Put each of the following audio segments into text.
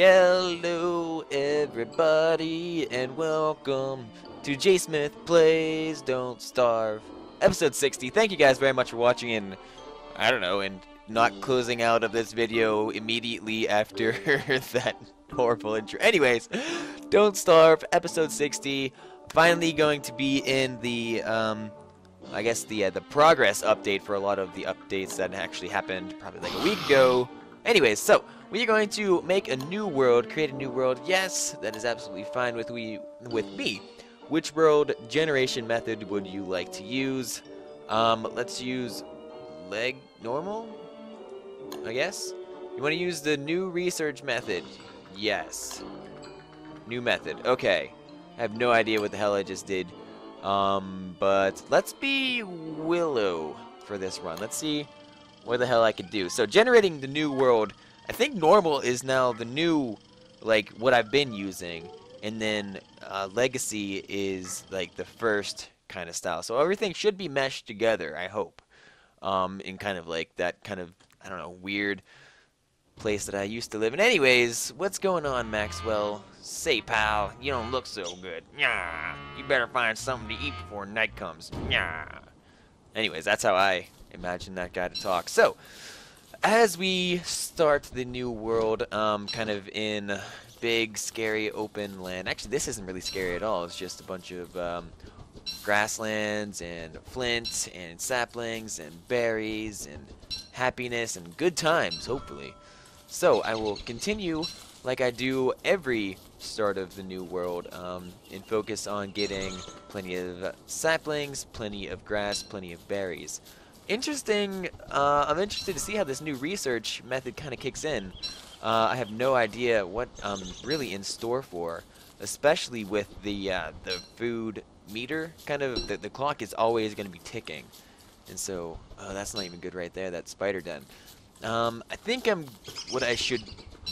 Hello, everybody, and welcome to J Smith Plays Don't Starve, episode 60. Thank you guys very much for watching, and I don't know, and not closing out of this video immediately after that horrible intro. Anyways, Don't Starve, episode 60. Finally going to be in the, um, I guess the uh, the progress update for a lot of the updates that actually happened probably like a week ago. Anyways, so we are going to make a new world, create a new world. Yes, that is absolutely fine with we with me. Which world generation method would you like to use? Um, let's use leg normal. I guess. You want to use the new research method? Yes. New method. Okay. I have no idea what the hell I just did. Um, but let's be Willow for this run. Let's see what the hell I could do. So generating the new world, I think normal is now the new, like, what I've been using. And then uh, legacy is, like, the first kind of style. So everything should be meshed together, I hope. Um, in kind of like that kind of, I don't know, weird place that I used to live in. Anyways, what's going on, Maxwell? Say, pal, you don't look so good. Yeah, you better find something to eat before night comes. Yeah. Anyways, that's how I imagine that guy to talk. So, as we start the new world, um, kind of in big, scary, open land. Actually, this isn't really scary at all. It's just a bunch of um, grasslands and flint and saplings and berries and happiness and good times, hopefully. So I will continue like I do every start of the new world um, and focus on getting plenty of saplings, plenty of grass, plenty of berries. Interesting, uh, I'm interested to see how this new research method kind of kicks in. Uh, I have no idea what I'm really in store for, especially with the uh, the food meter. Kind of, the, the clock is always going to be ticking. And so, oh, that's not even good right there, that spider den. Um, I think I'm what I should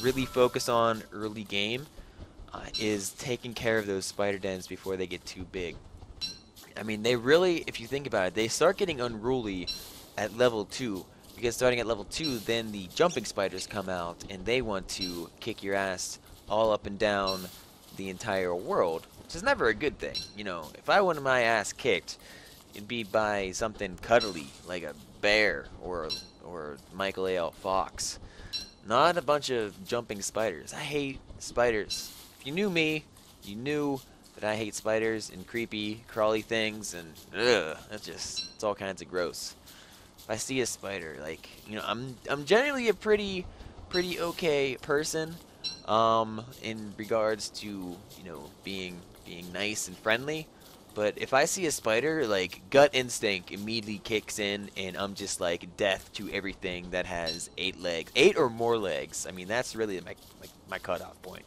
really focus on early game uh, is taking care of those spider dens before they get too big. I mean, they really, if you think about it, they start getting unruly at level 2. Because starting at level 2, then the jumping spiders come out, and they want to kick your ass all up and down the entire world. Which is never a good thing. You know, if I wanted my ass kicked, it'd be by something cuddly, like a bear or or Michael A.L. Fox. Not a bunch of jumping spiders. I hate spiders. If you knew me, you knew that I hate spiders and creepy, crawly things, and ugh, that's just, it's all kinds of gross. If I see a spider, like, you know, I'm, I'm generally a pretty, pretty okay person, um, in regards to, you know, being, being nice and friendly. But if I see a spider, like, gut instinct immediately kicks in, and I'm just like, death to everything that has eight legs. Eight or more legs. I mean, that's really my, my, my cutoff point.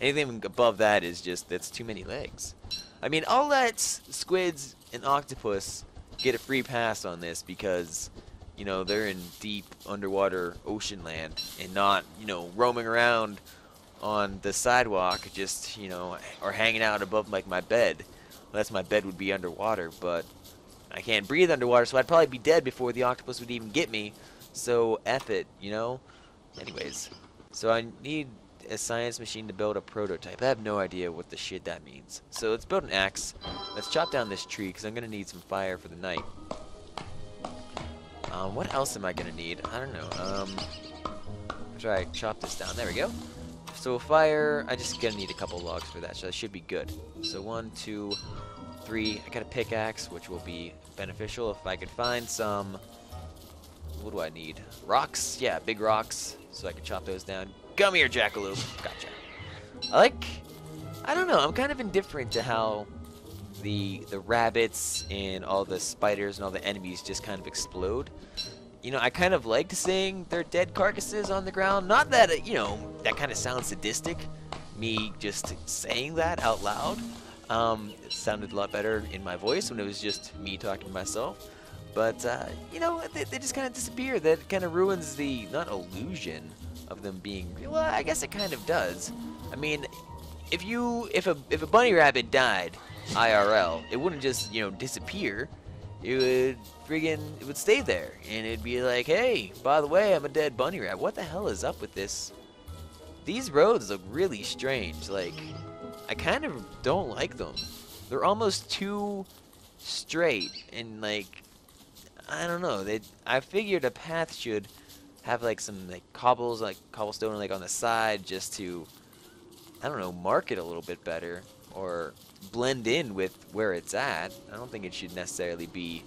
Anything above that is just, that's too many legs. I mean, I'll let squids and octopus get a free pass on this because, you know, they're in deep underwater ocean land and not, you know, roaming around on the sidewalk just, you know, or hanging out above, like, my bed unless my bed would be underwater, but I can't breathe underwater, so I'd probably be dead before the octopus would even get me. So F it, you know? Anyways, so I need a science machine to build a prototype. I have no idea what the shit that means. So let's build an axe. Let's chop down this tree, because I'm going to need some fire for the night. Um, what else am I going to need? I don't know. Um, try chop this down. There we go. So fire, I just gonna need a couple logs for that, so that should be good. So one, two, three. I got a pickaxe, which will be beneficial if I could find some. What do I need? Rocks? Yeah, big rocks, so I can chop those down. Come here, Jackalope. Gotcha. I like. I don't know. I'm kind of indifferent to how the the rabbits and all the spiders and all the enemies just kind of explode you know, I kind of liked seeing their dead carcasses on the ground. Not that, you know, that kind of sounds sadistic, me just saying that out loud. Um, it sounded a lot better in my voice when it was just me talking to myself. But, uh, you know, they, they just kind of disappear. That kind of ruins the, not illusion of them being. Well, I guess it kind of does. I mean, if you, if a, if a bunny rabbit died IRL, it wouldn't just, you know, disappear it would friggin' it would stay there and it'd be like hey by the way i'm a dead bunny rabbit what the hell is up with this these roads look really strange. Like, I kind of don't like them. They're almost too straight and like, I don't know. They, I figured a path should have like some like cobbles, like cobblestone, like on the side, just to, I don't know, mark it a little bit better or blend in with where it's at. I don't think it should necessarily be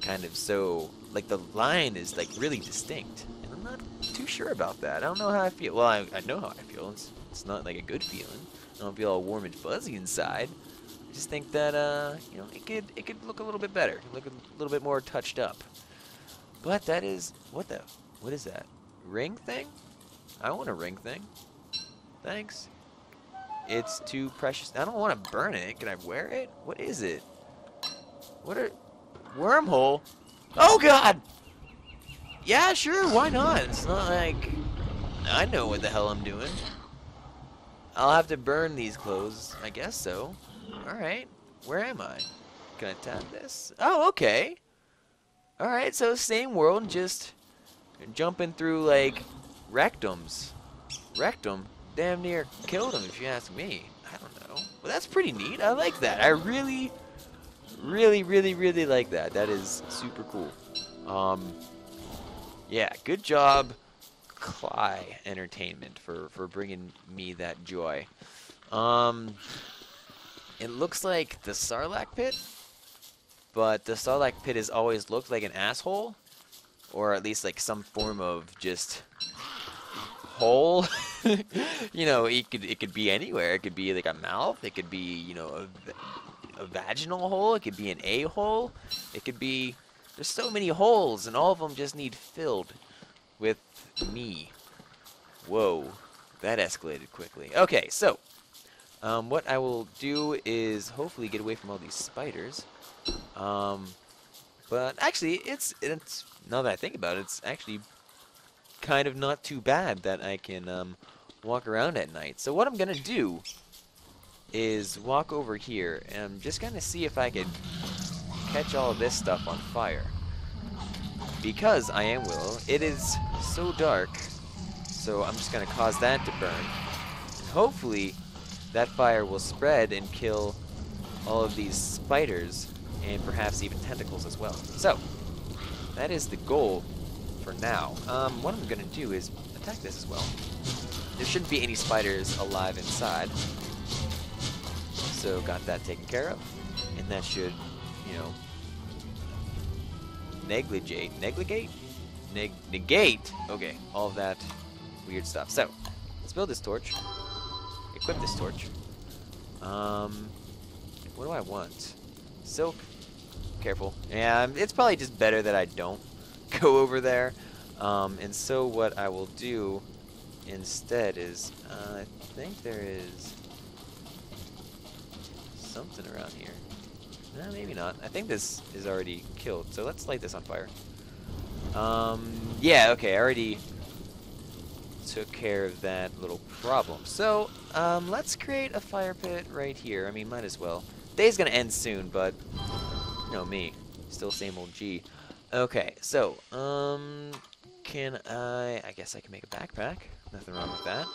kind of so like the line is like really distinct. And I'm not too sure about that. I don't know how I feel. Well I, I know how I feel. It's, it's not like a good feeling. I don't feel all warm and fuzzy inside. I just think that uh you know it could it could look a little bit better. Look a little bit more touched up. But that is what the what is that ring thing I want a ring thing thanks it's too precious I don't want to burn it can I wear it what is it what are Wormhole? Oh god! Yeah, sure, why not? It's not like I know what the hell I'm doing. I'll have to burn these clothes. I guess so. Alright. Where am I? Can I tap this? Oh, okay. Alright, so same world, just jumping through, like, rectums. Rectum? Damn near killed him, if you ask me. I don't know. Well, that's pretty neat. I like that. I really really, really, really like that. That is super cool. Um, yeah, good job, Klei Entertainment, for, for bringing me that joy. Um, it looks like the Sarlacc pit, but the Sarlacc pit has always looked like an asshole, or at least like some form of just hole. you know, it could it could be anywhere. It could be like a mouth. It could be you know a a vaginal hole. It could be an a-hole. It could be... There's so many holes, and all of them just need filled with me. Whoa. That escalated quickly. Okay, so... Um, what I will do is hopefully get away from all these spiders. Um, but actually, it's, it's... Now that I think about it, it's actually kind of not too bad that I can um, walk around at night. So what I'm to do is walk over here and I'm just to see if I could catch all of this stuff on fire. Because I am Willow, it is so dark, so I'm just to cause that to burn. And hopefully that fire will spread and kill all of these spiders and perhaps even tentacles as well. So, that is the goal for now. Um, what I'm going to do is attack this as well. There shouldn't be any spiders alive inside. So got that taken care of. And that should, you know, negligate, negligate? Neg negate, okay, all of that weird stuff. So, let's build this torch. Equip this torch. Um, what do I want? Silk. Careful. Yeah, it's probably just better that I don't go over there. Um, and so what I will do instead is, uh, I think there is something around here. No, maybe not. I think this is already killed, so let's light this on fire. Um, yeah, okay, I already took care of that little problem. So, um, let's create a fire pit right here. I mean, might as well. Day's gonna end soon, but, know me, still same old G. Okay, so, um, can I, I guess I can make a backpack. Nothing wrong with that.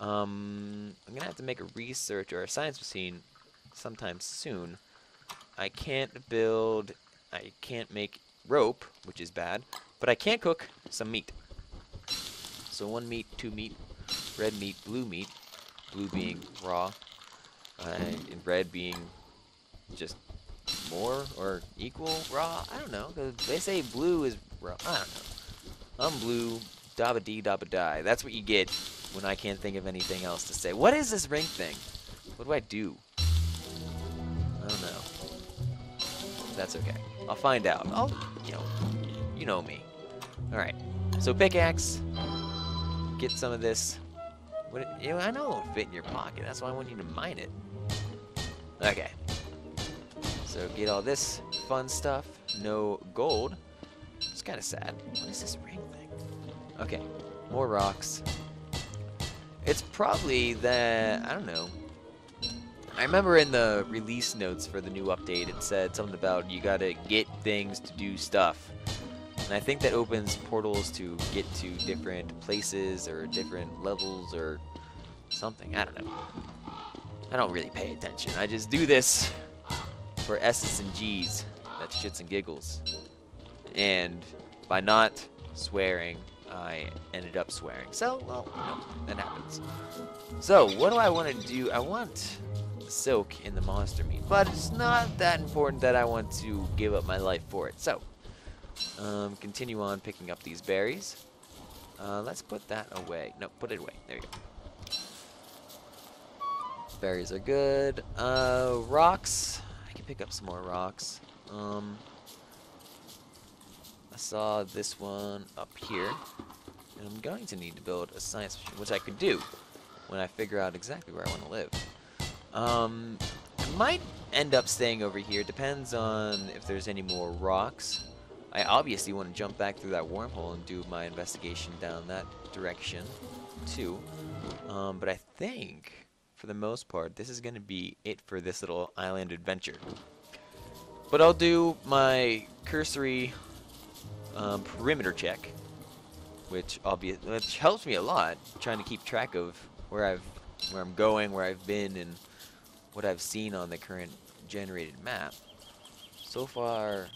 Um, I'm gonna have to make a research or a science machine sometime soon. I can't build, I can't make rope, which is bad, but I can cook some meat. So one meat, two meat, red meat, blue meat, blue being raw, uh, and red being just more or equal raw. I don't know, because they say blue is raw. I don't know. I'm blue, dabba dee dabba die. That's what you get when I can't think of anything else to say. What is this ring thing? What do I do? I don't know. That's okay. I'll find out. I'll, you know, you know me. Alright. So pickaxe. Get some of this. What, you know, I know it won't fit in your pocket. That's why I want you to mine it. Okay. So get all this fun stuff. No gold. It's kind of sad. What is this ring thing? Okay. More rocks. It's probably that, I don't know, I remember in the release notes for the new update, it said something about you gotta get things to do stuff. And I think that opens portals to get to different places or different levels or something. I don't know. I don't really pay attention. I just do this for S's and G's. That's shits and giggles. And by not swearing, I ended up swearing. So, well, that happens. So, what do I want to do? I want silk in the monster meat, but it's not that important that I want to give up my life for it. So, um, continue on picking up these berries. Uh, let's put that away. No, put it away. There you go. Berries are good. Uh, rocks. Pick up some more rocks. Um, I saw this one up here. And I'm going to need to build a science machine, which I could do when I figure out exactly where I want to live. Um, I might end up staying over here. Depends on if there's any more rocks. I obviously want to jump back through that wormhole and do my investigation down that direction, too. Um, but I think, for the most part, this is going to be it for this little island adventure. But I'll do my cursory um, perimeter check, which which helps me a lot, trying to keep track of where I've, where I'm going, where I've been, and what I've seen on the current generated map. So far,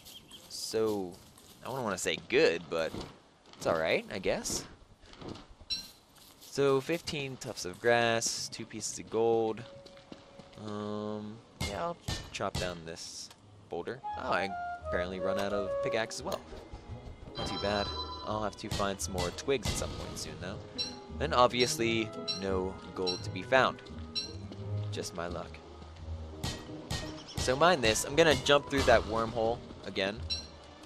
so I don't want to say good, but it's alright, I guess. So 15 tufts of grass, two pieces of gold. Um, yeah, I'll chop down this boulder. Oh, I apparently run out of pickaxe as well. Not too bad. I'll have to find some more twigs at some point soon, though. And obviously, no gold to be found. Just my luck. So mind this, I'm gonna jump through that wormhole again.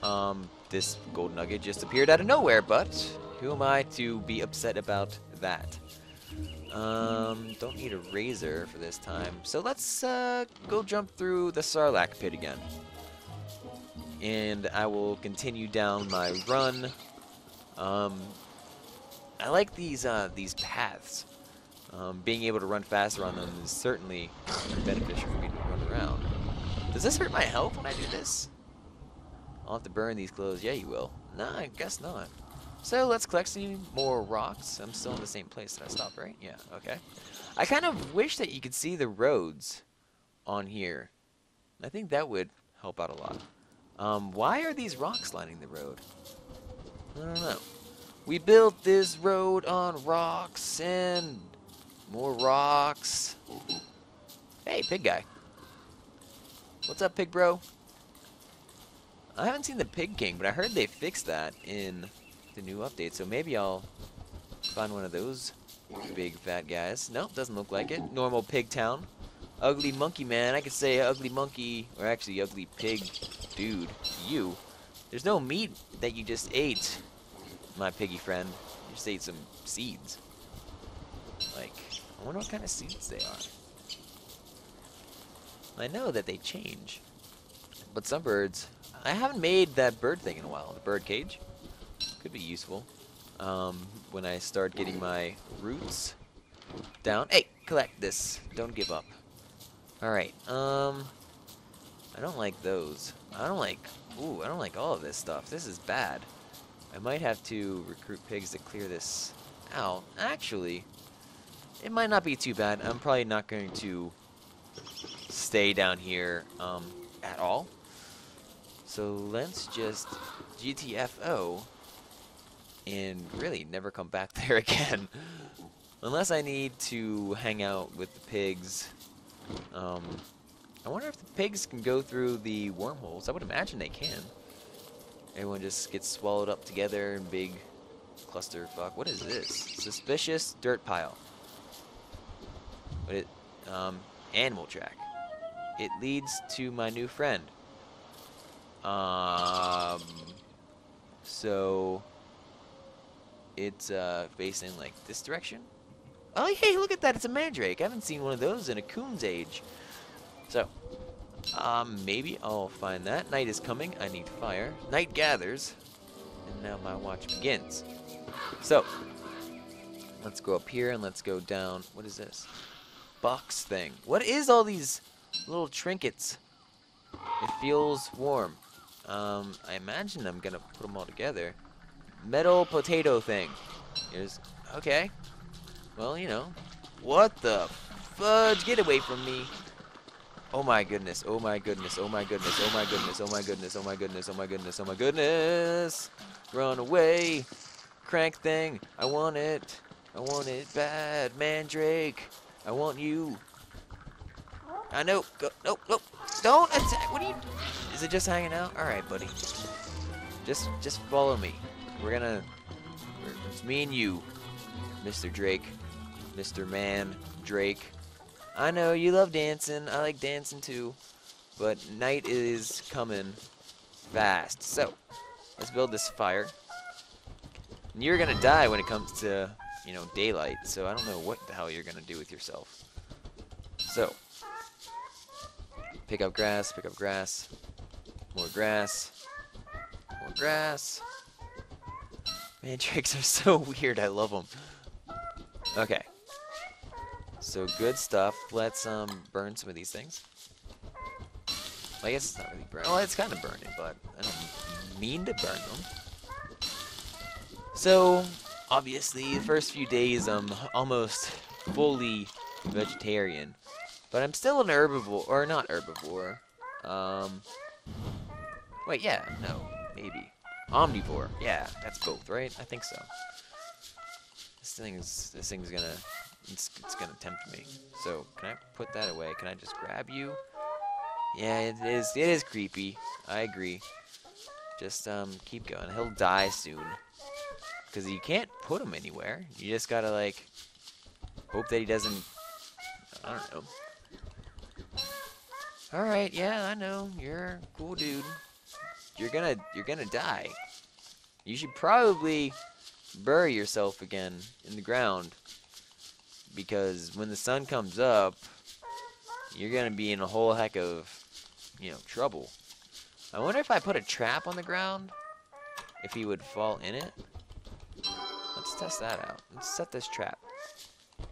Um, this gold nugget just appeared out of nowhere, but who am I to be upset about that? Um, don't need a razor for this time. So let's uh, go jump through the Sarlacc pit again. And I will continue down my run. Um, I like these uh, these paths. Um, being able to run faster on them is certainly beneficial for me to run around. Does this hurt my health when I do this? I'll have to burn these clothes. Yeah, you will. Nah, I guess not. So let's collect some more rocks. I'm still in the same place that I stopped, right? Yeah, okay. I kind of wish that you could see the roads on here. I think that would help out a lot. Um, why are these rocks lining the road? I don't know. We built this road on rocks and more rocks. Hey, pig guy. What's up, pig bro? I haven't seen the Pig King, but I heard they fixed that in the new update, so maybe I'll find one of those big fat guys. Nope, doesn't look like it. Normal pig town. Ugly monkey man. I could say ugly monkey, or actually ugly pig dude. You. There's no meat that you just ate, my piggy friend. You just ate some seeds. Like, I wonder what kind of seeds they are. I know that they change. But some birds I haven't made that bird thing in a while. The bird cage. Could be useful. Um, when I start getting my roots down. Hey, collect this. Don't give up. Alright, um... I don't like those. I don't like... Ooh, I don't like all of this stuff. This is bad. I might have to recruit pigs to clear this out. Actually, it might not be too bad. I'm probably not going to stay down here um, at all. So let's just GTFO and really never come back there again. Unless I need to hang out with the pigs. Um, I wonder if the pigs can go through the wormholes. I would imagine they can. Everyone just gets swallowed up together in big clusterfuck. What is this? Suspicious dirt pile. But it, um, animal track. It leads to my new friend. Um, so it's uh, facing like this direction. Oh, hey, look at that! It's a mandrake. I haven't seen one of those in a coon's age. So, um, maybe I'll find that. Night is coming. I need fire. Night gathers, and now my watch begins. So, let's go up here and let's go down. What is this? Box thing. What is all these little trinkets? It feels warm. Um, I imagine I'm gonna put them all together. Metal potato thing. Here's okay. Well, you know, what the fudge? Get away from me! Oh my goodness! Oh my goodness! Oh my goodness! Oh my goodness! Oh my goodness! Oh my goodness! Oh my goodness! Oh my goodness! Run away! Crank thing! I want it! I want it bad, Mandrake! I want you! Ah, I know. Go. Nope. Nope. Don't attack. What are you? Is it just hanging out? All right, buddy. Just, just follow me. We're gonna. It's me and you, Mr. Drake, Mr. Man Drake. I know you love dancing. I like dancing too, but night is coming fast. So, let's build this fire. And you're gonna die when it comes to, you know, daylight. So I don't know what the hell you're gonna do with yourself. So, Pick up grass, pick up grass. More grass. More grass. Mandrakes are so weird. I love them. Okay. So good stuff. Let's um burn some of these things. I guess it's not really burning. Well, it's kind of burning, but I don't mean to burn them. So, obviously, the first few days I'm almost fully vegetarian. But I'm still an herbivore, or not herbivore. Um, wait, yeah, no, maybe. Omnivore, yeah, that's both, right? I think so. This thing's, this thing's gonna, it's, it's gonna tempt me. So, can I put that away? Can I just grab you? Yeah, it is, it is creepy. I agree. Just, um, keep going. He'll die soon. Because you can't put him anywhere. You just gotta, like, hope that he doesn't, I don't know, Alright, yeah, I know. You're a cool dude. You're gonna you're gonna die. You should probably bury yourself again in the ground. Because when the sun comes up, you're gonna be in a whole heck of, you know, trouble. I wonder if I put a trap on the ground, if he would fall in it. Let's test that out. Let's set this trap.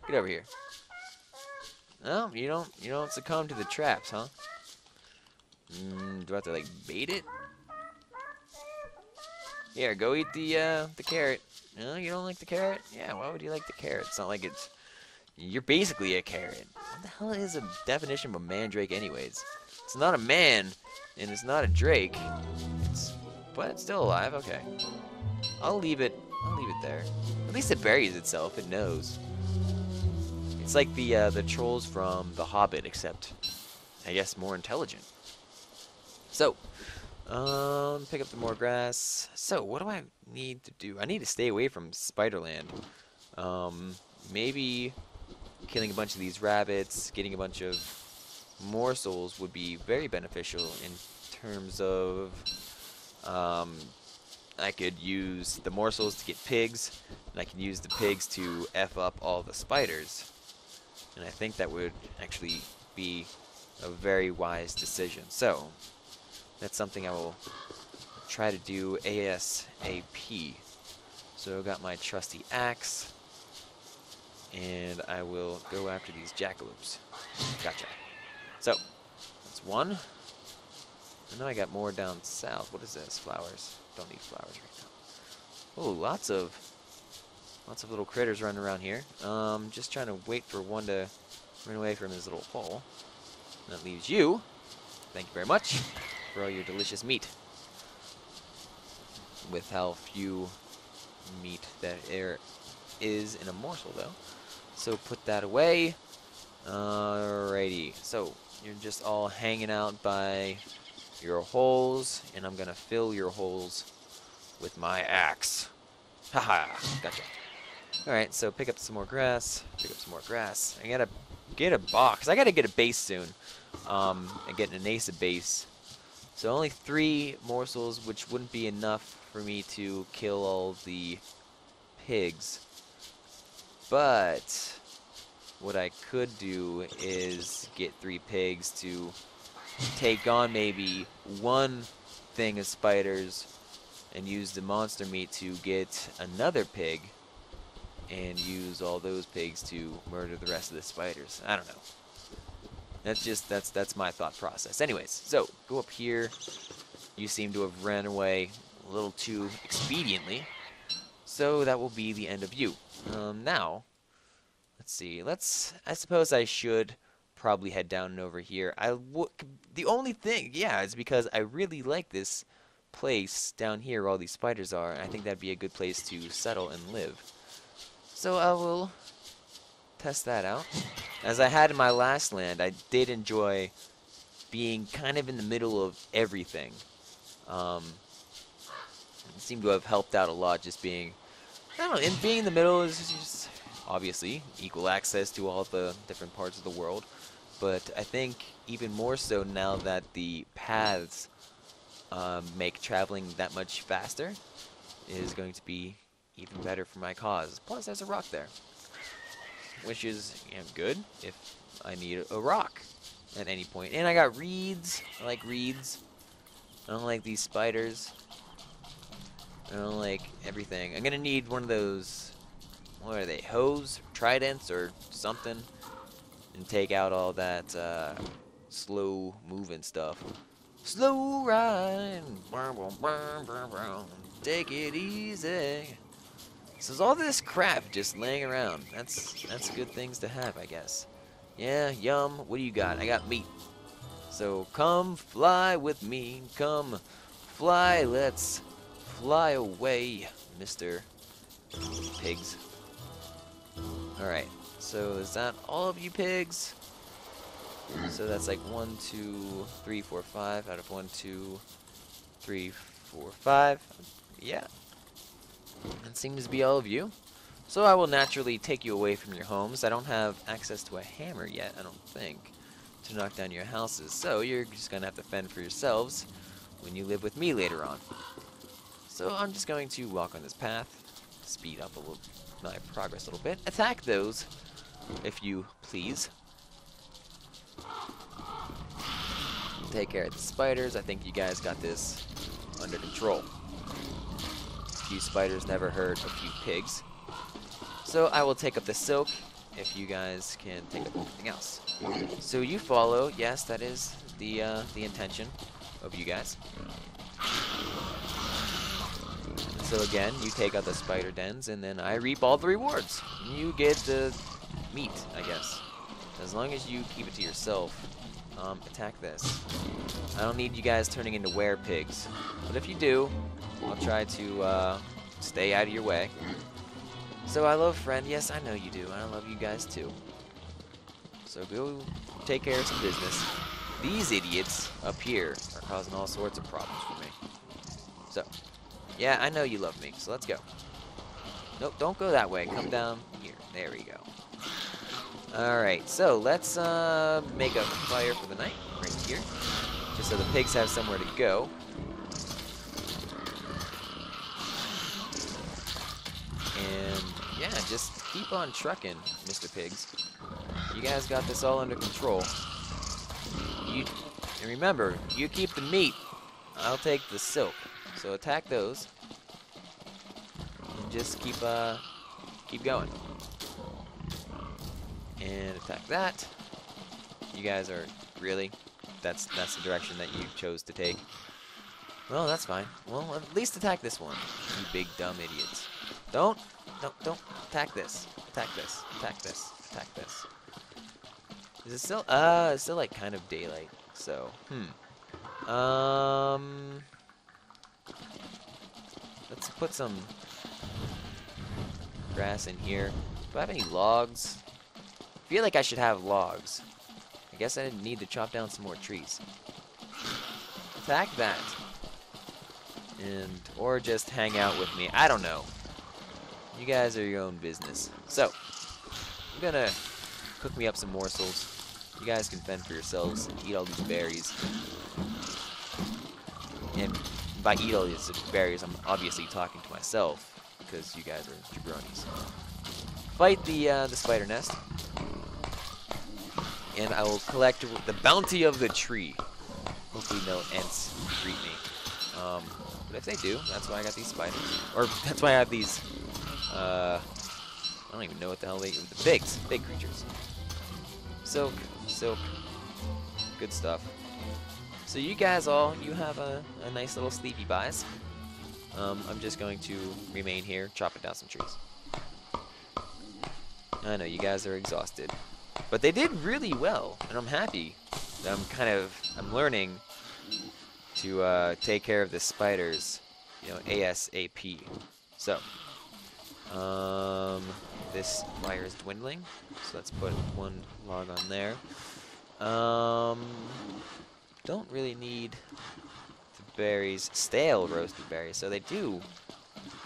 Get over here. No, you don't. You don't succumb to the traps, huh? Mm, do I have to like bait it? Here, go eat the uh, the carrot. No, you don't like the carrot? Yeah, why would you like the carrot? It's not like it's. You're basically a carrot. What the hell is a definition of a mandrake, anyways? It's not a man, and it's not a drake. It's, but it's still alive. Okay. I'll leave it. I'll leave it there. At least it buries itself. It knows. It's like the uh, the trolls from The Hobbit, except I guess more intelligent. So, um, pick up the more grass. So, what do I need to do? I need to stay away from Spiderland. Um, maybe killing a bunch of these rabbits, getting a bunch of morsels would be very beneficial in terms of um, I could use the morsels to get pigs, and I can use the pigs to F up all the spiders. And I think that would actually be a very wise decision. So, that's something I will try to do ASAP. So I got my trusty axe, and I will go after these jackalopes. Gotcha. So, that's one. And now I got more down south. What is this? Flowers. Don't need flowers right now. Oh, lots of Lots of little critters running around here. Um, just trying to wait for one to run away from his little hole. that leaves you. Thank you very much for all your delicious meat. With how few meat that there is in a morsel, though. So put that away. Alrighty. So you're just all hanging out by your holes, and I'm gonna fill your holes with my axe. Haha, gotcha. Alright, so pick up some more grass. Pick up some more grass. I gotta get a box. I gotta get a base soon. Um, and get an ace base. So only three morsels, which wouldn't be enough for me to kill all the pigs. But what I could do is get three pigs to take on maybe one thing of spiders and use the monster meat to get another pig and use all those pigs to murder the rest of the spiders. I don't know. That's just that's that's my thought process. Anyways, so go up here, You seem to have ran away a little too expediently. So that will be the end of you. Um, now, let's see. Let's. I suppose I should probably head down and over here. I the only thing, yeah, is because I really like this place down here where all these spiders are. And I think that'd be a good place to settle and live. So I will test that out. As I had in my last land, I did enjoy being kind of in the middle of everything. Um, it seemed to have helped out a lot just being, I don't know, in being in the middle is just obviously equal access to all the different parts of the world. But I think even more so now that the paths um, make traveling that much faster is going to be even better for my cause. Plus, there's a rock there, which is you know, good if I need a rock at any point. And I got reeds. I like reeds. I don't like these spiders. I don't like everything. I'm gonna need one of those, what are they, hoes, tridents, or something, and take out all that uh, slow moving stuff. Slow ride, take it easy. So there's all this crap just laying around. That's that's good things to have, I guess. Yeah, yum. What do you got? I got meat. So come fly with me. Come fly. Let's fly away, Mr. Pigs. Alright, so is that all of you pigs? So that's like one, two, three, four, five out of one, two, three, four, five. Yeah. That seems to be all of you. So I will naturally take you away from your homes. I don't have access to a hammer yet, I don't think, to knock down your houses. So you're just going to have to fend for yourselves when you live with me later on. So I'm just going to walk on this path, speed up a little my progress a little bit. Attack those, if you please. Take care of the spiders. I think you guys got this under control. Few spiders never hurt a few pigs. So I will take up the silk if you guys can take up anything else. So you follow. Yes, that is the uh, the intention of you guys. So again, you take out the spider dens, and then I reap all the rewards. You get the meat, I guess. As long as you keep it to yourself, um, attack this. I don't need you guys turning into were-pigs. But if you do, I'll try to uh, stay out of your way. So I love friend. Yes, I know you do. I love you guys too. So go take care of some business. These idiots up here are causing all sorts of problems for me. So, yeah, I know you love me, so let's go. Nope, don't go that way. Come down here. There we go. Alright, so let's uh, make a fire for the night right here. Just so the pigs have somewhere to go. And yeah, just keep on trucking, Mr. Pigs. You guys got this all under control. You, and remember, you keep the meat, I'll take the silk. So attack those. And just keep uh keep going. And attack that. You guys are really that's that's the direction that you chose to take. Well, that's fine. Well, at least attack this one, you big dumb idiots. Don't don't don't attack this. Attack this. Attack this. Attack this. Is it still uh it's still like kind of daylight, so hmm. Um Let's put some grass in here. Do I have any logs? I feel like I should have logs. I guess I didn't need to chop down some more trees. Attack that. And, or just hang out with me. I don't know. You guys are your own business. So, I'm gonna cook me up some morsels. You guys can fend for yourselves and eat all these berries. And by eat all these berries, I'm obviously talking to myself because you guys are jabronis. Fight the uh, the spider nest, and I will collect the bounty of the tree. Hopefully, no ants greet me. Um, but if they do, that's why I got these spiders, or that's why I have these. Uh, I don't even know what the hell they the pigs, big creatures. Silk, silk, good stuff. So you guys all, you have a, a nice little sleepy buys. Um, I'm just going to remain here, chopping down some trees. I know you guys are exhausted, but they did really well, and I'm happy. I'm kind of I'm learning to uh, take care of the spiders, you know, ASAP. So, um, this wire is dwindling, so let's put one log on there. Um, don't really need the berries, stale roasted berries, so they do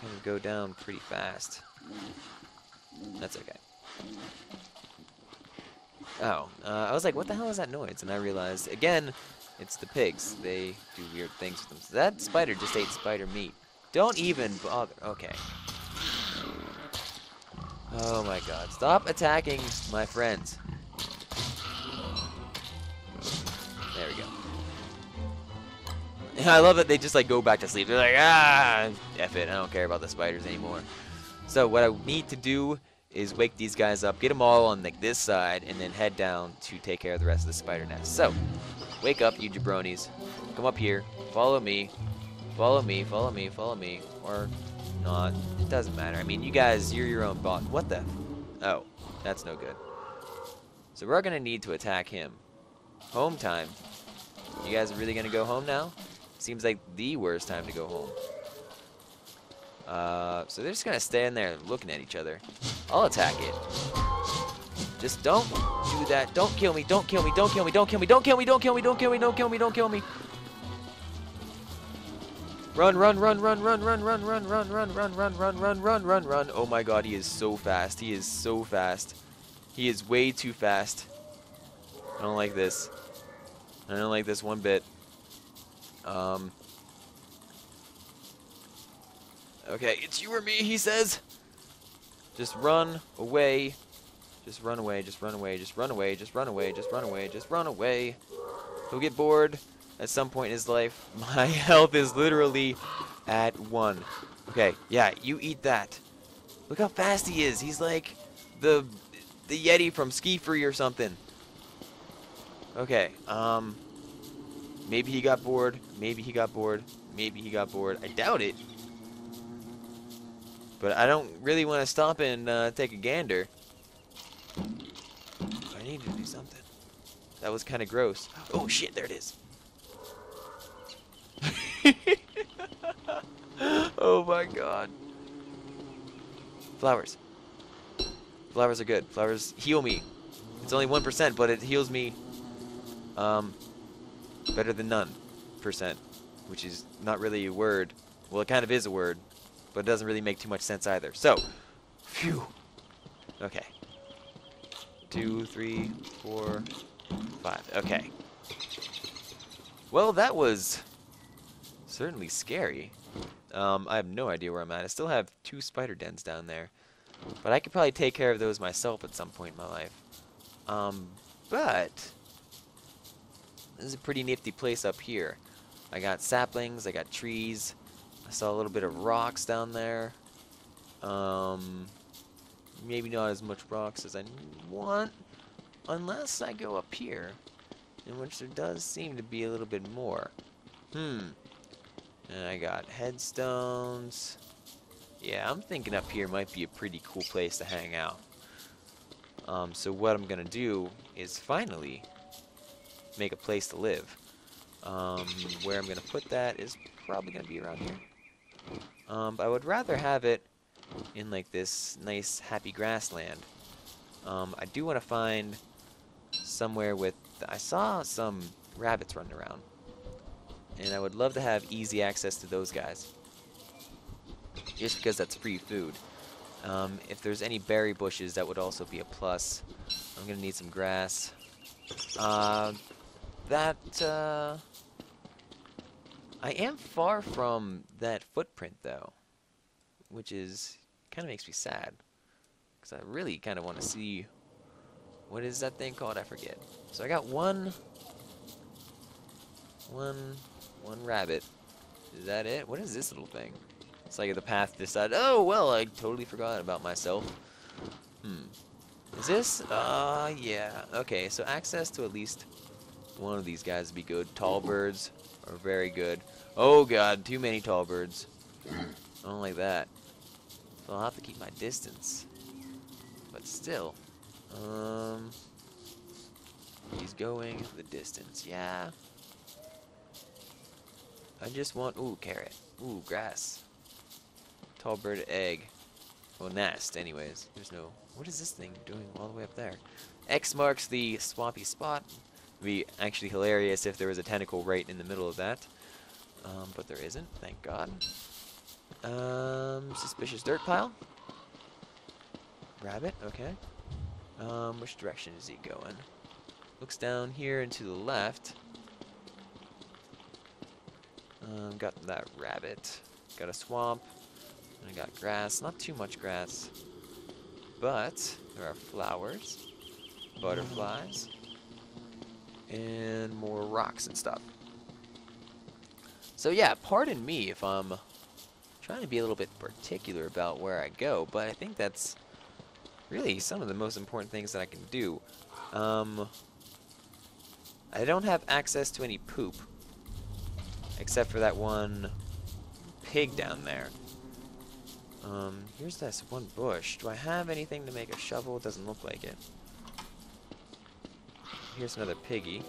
kind of go down pretty fast. That's okay. Oh, uh, I was like, what the hell is that noise? And I realized, again, it's the pigs. They do weird things with them. So that spider just ate spider meat. Don't even bother. Okay. Oh my god. Stop attacking my friends. There we go. I love that they just like go back to sleep. They're like, ah, F it. I don't care about the spiders anymore. So what I need to do is wake these guys up, get them all on like this side, and then head down to take care of the rest of the spider nest. So, wake up, you jabronis. Come up here. Follow me. Follow me. Follow me. Follow me. Or not. It doesn't matter. I mean, you guys, you're your own boss. What the? Oh, that's no good. So we're going to need to attack him. Home time. You guys are really going to go home now? Seems like the worst time to go home. Uh, so they're just going to stand there looking at each other. I'll attack it. Just don't do that. Don't kill me. Don't kill me. Don't kill me. Don't kill me. Don't kill me. Don't kill me. Don't kill me. Don't kill me. Don't kill me. Run, run, run, run, run, run, run, run, run, run, run, run, run, run, run, run, run. Oh my god, he is so fast. He is so fast. He is way too fast. I don't like this. I don't like this one bit. Um, Okay, it's you or me, he says. Just run away. Just run away, just run away, just run away, just run away, just run away, just run away. He'll get bored at some point in his life. My health is literally at one. Okay, yeah, you eat that. Look how fast he is. He's like the the Yeti from SkiFree or something. Okay, um, maybe he got bored. Maybe he got bored. Maybe he got bored. I doubt it. But I don't really want to stop and uh, take a gander. I need to do something. That was kind of gross. Oh shit, there it is. oh my god. Flowers. Flowers are good. Flowers heal me. It's only 1%, but it heals me um, better than none percent, which is not really a word. Well, it kind of is a word, but it doesn't really make too much sense either. So, phew. Okay. Two, three, four, five. Okay. Well, that was certainly scary. Um, I have no idea where I'm at. I still have two spider dens down there. But I could probably take care of those myself at some point in my life. Um, but this is a pretty nifty place up here. I got saplings, I got trees, I saw a little bit of rocks down there. Um, maybe not as much rocks as I want, unless I go up here, in which there does seem to be a little bit more. Hmm. And I got headstones. Yeah, I'm thinking up here might be a pretty cool place to hang out. Um, so what I'm going to do is finally make a place to live. Um, where I'm going to put that is probably going to be around here. Um, I would rather have it in like this nice happy grassland. Um, I do want to find somewhere with... I saw some rabbits running around. And I would love to have easy access to those guys. Just because that's free food. Um, if there's any berry bushes, that would also be a plus. I'm going to need some grass. Uh, that... Uh, I am far from that footprint, though, which is kind of makes me sad. Because I really kind of want to see... What is that thing called? I forget. So I got one... One... One rabbit. Is that it? What is this little thing? It's like the path decided, oh, well, I totally forgot about myself. Hmm. Is this? Uh, yeah. Okay, so access to at least one of these guys would be good. Tall birds are very good. Oh god, too many tall birds. I don't like that. So I'll have to keep my distance. But still, um, he's going the distance. Yeah. I just want, ooh, carrot. Ooh, grass. Tall bird egg. Well, nest, anyways. There's no, what is this thing doing all the way up there? X marks the swampy spot. It'd be actually hilarious if there was a tentacle right in the middle of that. Um, but there isn't, thank God. Um, suspicious dirt pile. Rabbit, okay. Um, which direction is he going? Looks down here and to the left. Um, got that rabbit. Got a swamp. And I got grass. Not too much grass. But there are flowers, butterflies, and more rocks and stuff. So yeah, pardon me if I'm trying to be a little bit particular about where I go, but I think that's really some of the most important things that I can do. Um, I don't have access to any poop, except for that one pig down there. Um, here's this one bush. Do I have anything to make a shovel? It doesn't look like it. Here's another piggy.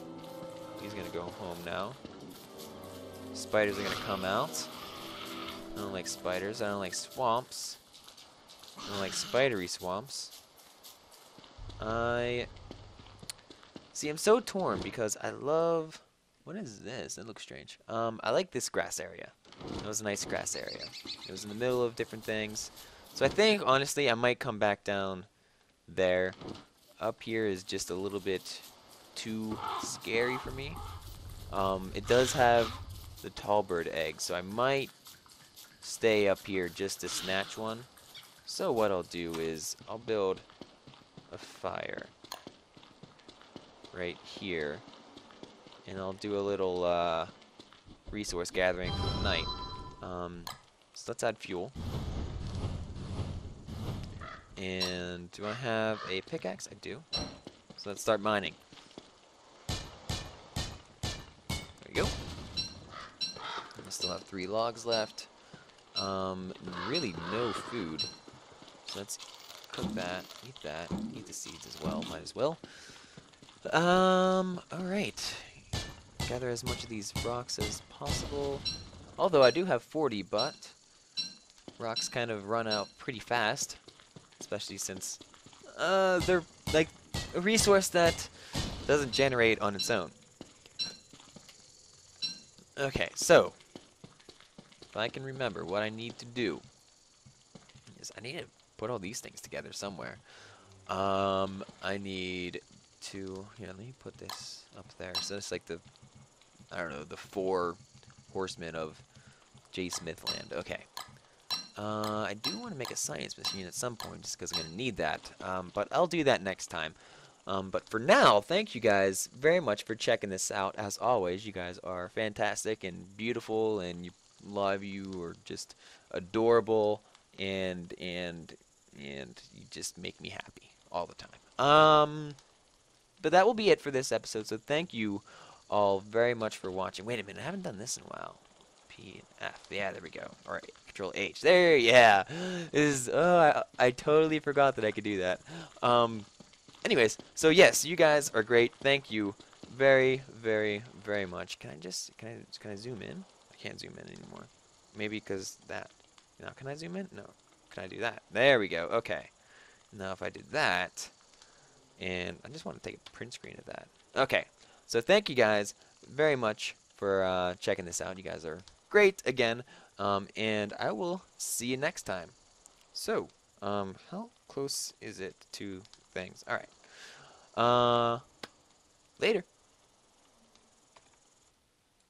He's gonna go home now. Spiders are gonna come out. I don't like spiders. I don't like swamps. I don't like spidery swamps. I... See, I'm so torn because I love... What is this? It looks strange. Um, I like this grass area. It was a nice grass area. It was in the middle of different things. So I think, honestly, I might come back down there. Up here is just a little bit too scary for me. Um, it does have the tall bird egg, so I might stay up here just to snatch one. So what I'll do is I'll build a fire right here. And I'll do a little uh, resource gathering for the night. Um, so let's add fuel. And do I have a pickaxe? I do. So let's start mining. There we go. I still have three logs left. Um, really no food. So let's cook that, eat that, eat the seeds as well, might as well. Um, alright. Gather as much of these rocks as possible. Although I do have 40, but rocks kind of run out pretty fast. Especially since uh, they're like a resource that doesn't generate on its own. Okay, so if I can remember what I need to do is I need to put all these things together somewhere. Um, I need to, here, let me put this up there. So it's like the, I don't know, the four horsemen of J. Smithland. Okay. Uh, I do want to make a science machine at some point, just because I'm going to need that. Um, but I'll do that next time. Um, but for now, thank you guys very much for checking this out. As always, you guys are fantastic and beautiful, and you love you are just adorable and and and you just make me happy all the time. Um, but that will be it for this episode. So thank you all very much for watching. Wait a minute, I haven't done this in a while. P and F. Yeah, there we go. All right, Control H. There, yeah. This is oh, I, I totally forgot that I could do that. Um, anyways, so yes, you guys are great. Thank you very, very, very much. Can I just can I can I zoom in? Can't zoom in anymore. Maybe because that. Now, can I zoom in? No. Can I do that? There we go. Okay. Now, if I did that, and I just want to take a print screen of that. Okay. So thank you guys very much for uh, checking this out. You guys are great again. Um, and I will see you next time. So, um, how close is it to things? All right. Uh, later.